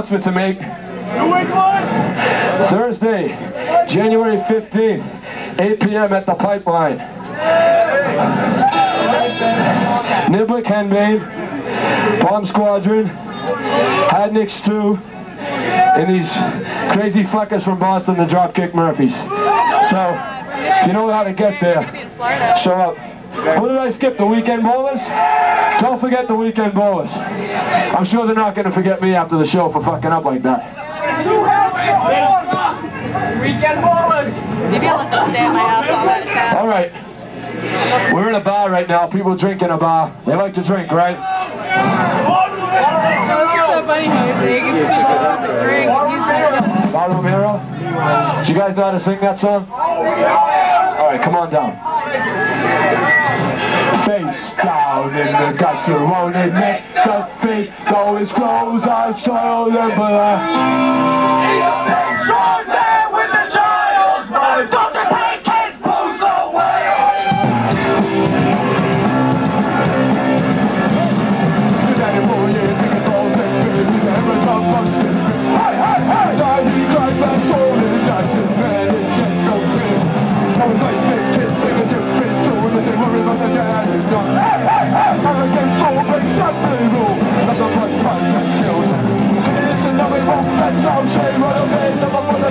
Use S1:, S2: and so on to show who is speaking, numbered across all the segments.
S1: announcement to make. Thursday, January 15th, 8 p.m. at the Pipeline. Niblick Henbane, Bomb Squadron, Hadnick Stew, and these crazy fuckers from Boston, the Dropkick Murphys. So, if you know how to get there, show up. What did I skip? The weekend bowlers? Don't forget the weekend bowlers. I'm sure they're not going to forget me after the show for fucking up like that.
S2: Weekend bowlers.
S3: Maybe I'll let them stay at my house while out of town.
S1: All right. We're in a bar right now. People drink in a bar. They like to drink, right?
S3: It's so funny how he's saying it's people love to drink. He's like,
S1: Barroom Hero? Do you guys know how to sing that song? All right, come on down. Face down in the gutter, won't admit defeat. Though his clothes are soiled and black.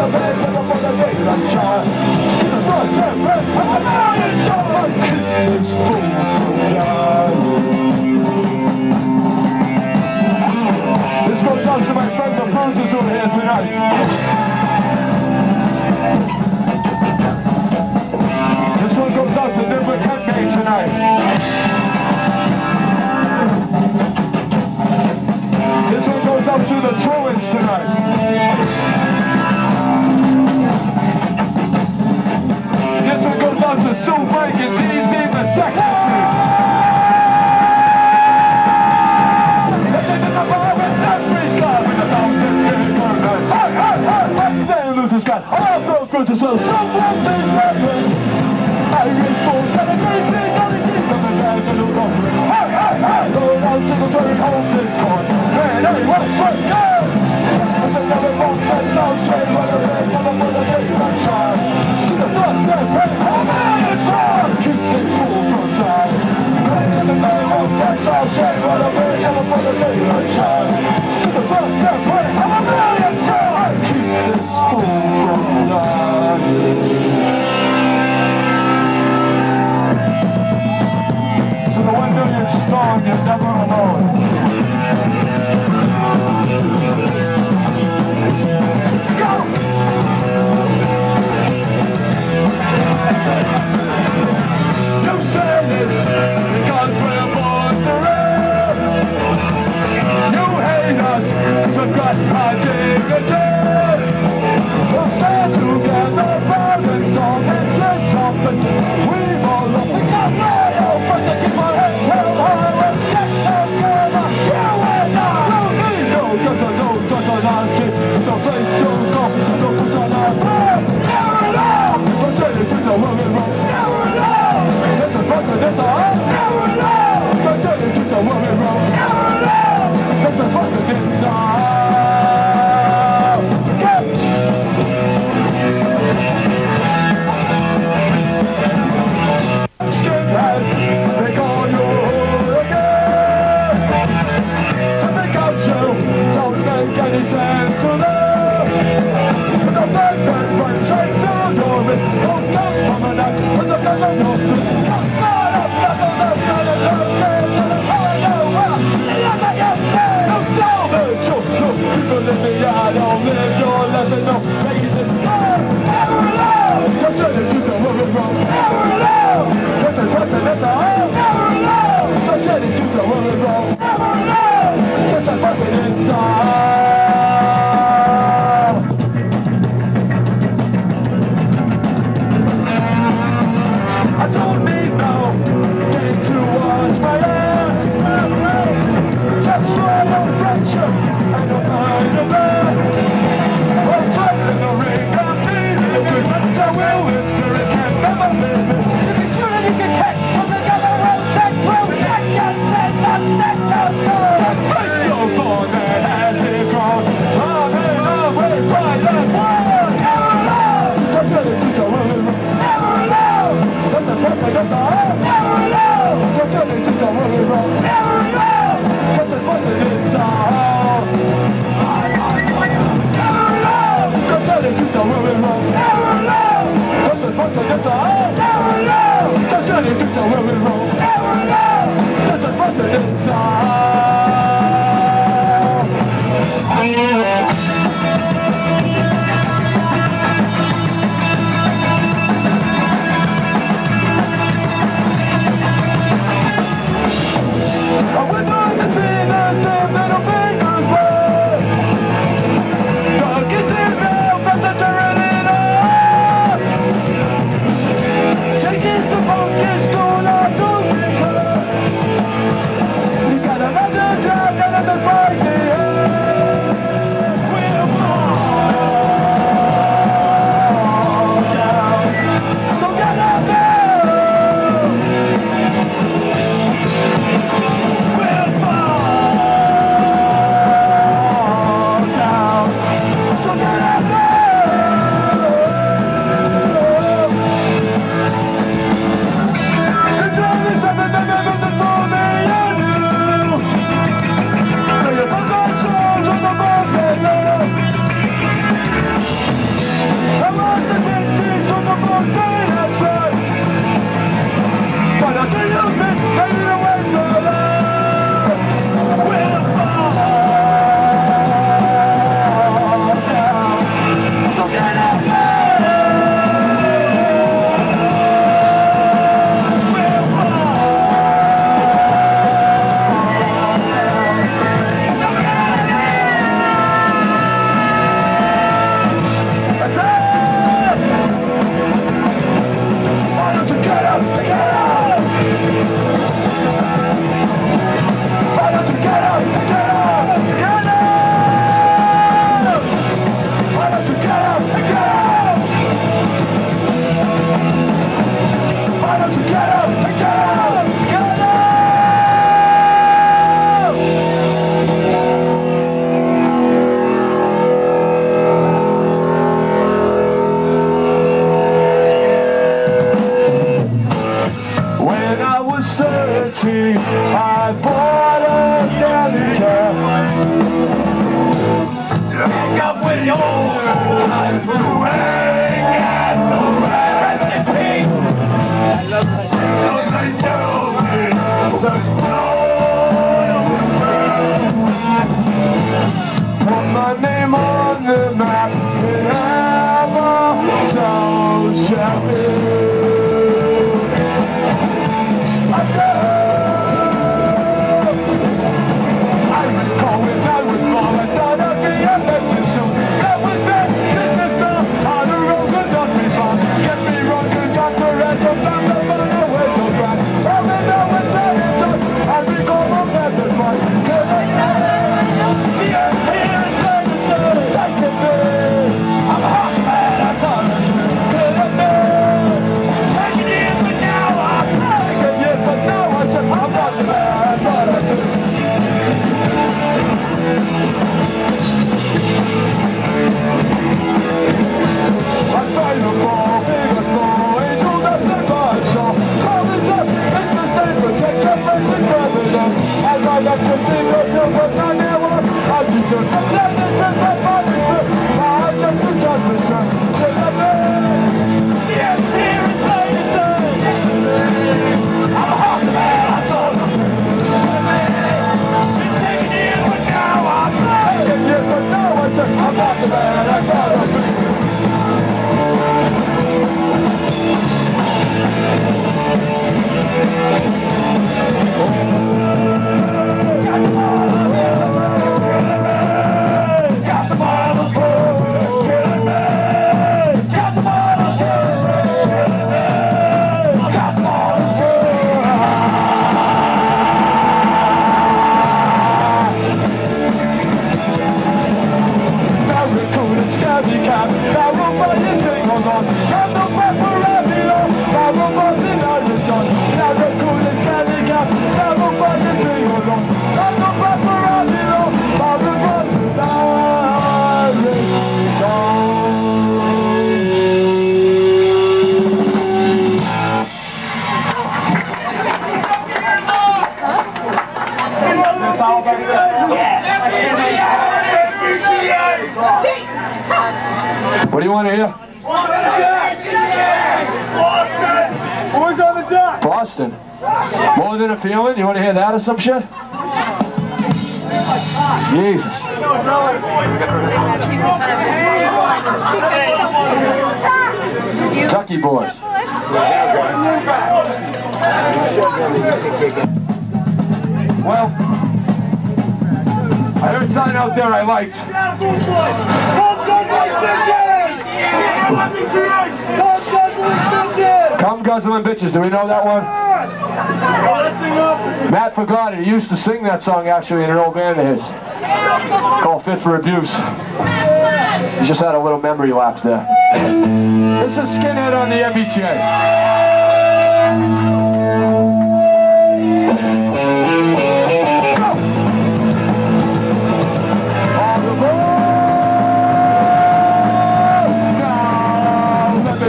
S1: This goes out to my friend the Bruises who are here tonight. This one goes out to Denver Headbang tonight. Strong, you're never alone. More than a feeling? You want to hear that or some shit? Jesus. Kentucky boys. Well, I heard something out there I liked. Come guzzling bitches. Do we know that one? Matt forgot it. He used to sing that song actually in an old band of his called Fit for Abuse. He just had a little memory lapse there. This is Skinhead on the MBTA.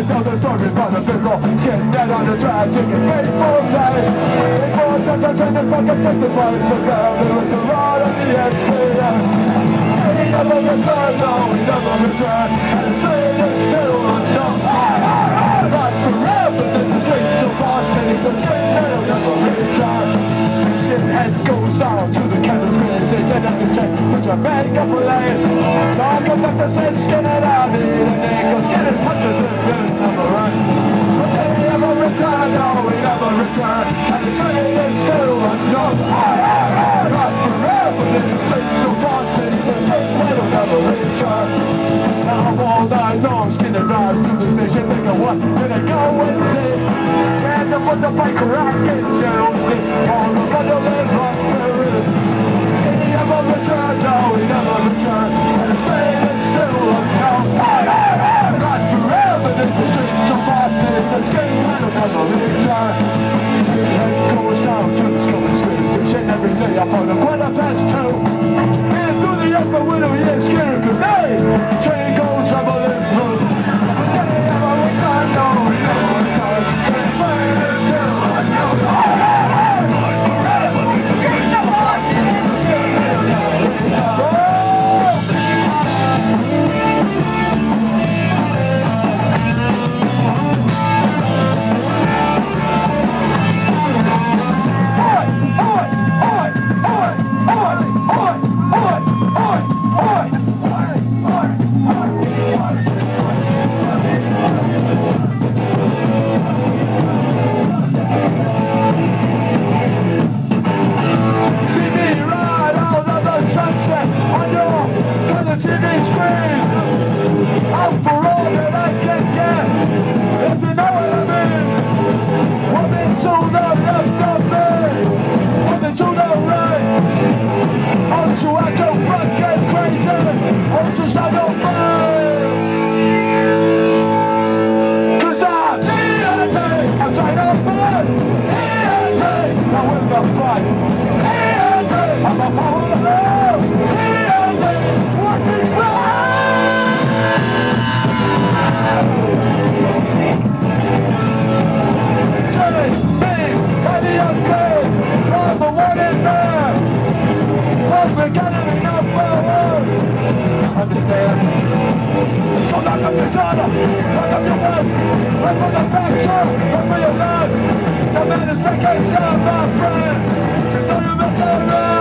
S1: Tell the story about the big old skinhead on the tragic fateful day. Fateful times I tried to fucking testify. Look out, there a rod on the exit. He never no, he never returned. And his fate is still unknown. Not forever, then the streets so fast, and he's a skinhead, he'll never return. Skinhead goes down to the candle's message and after check, put your makeup laying. Dog conductor says skinhead out in the neck, cause skinhead punches and really never run. But he never return, no, he never return. And his fate is still unknown. Not forever, then the streets so and he's a skinhead, he'll never return. Now all night long, skinhead rides through the station, thinking what did I go and say? Put the bike rockin' Jonesy on the bundle rock there is. Did he ever return? No, he never returned. And his fate is still unknown. Not forever in the streets of Boston. The skinhead will never return. Skinhead goes down to the school and every day up on the quarter past two. And through the upper window, he is scared night. Train goes rumbling through. But did he ever return? No, he never returned. Unknown. up your head, run for the fracture, run for your life. The man is taking some of friends, just don't mess around.